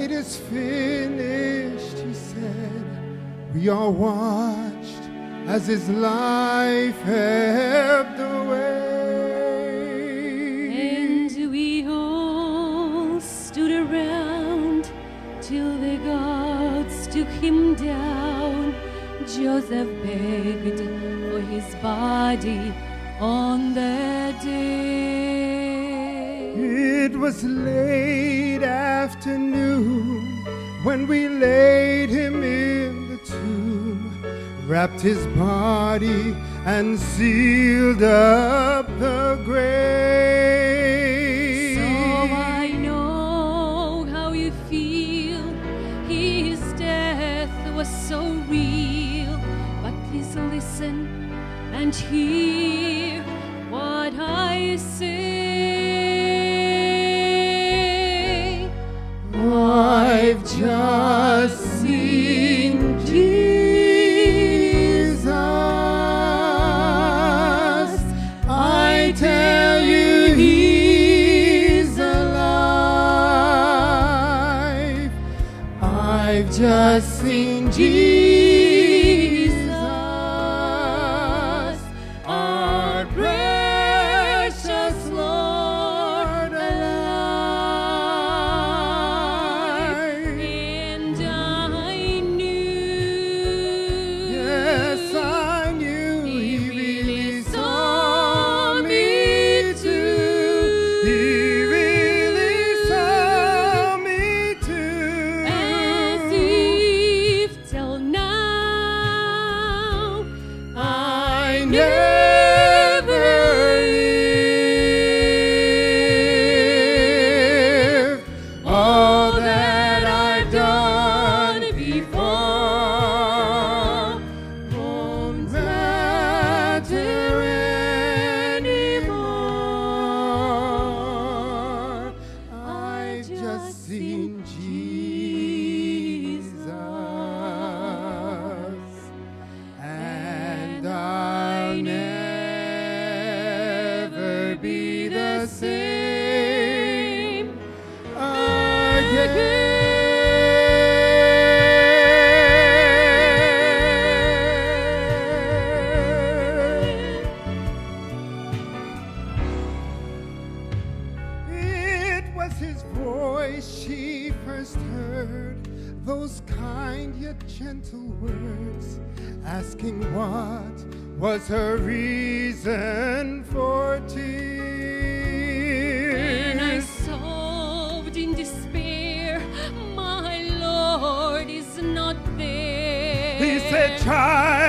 It is finished, he said. We are watched as his life ebbed away. And we all stood around till the gods took him down. Joseph begged for his body on that day. It was late afternoon when we laid him in the tomb, wrapped his body and sealed up the grave. I've just seen Jesus, asking what was her reason for And said, Child,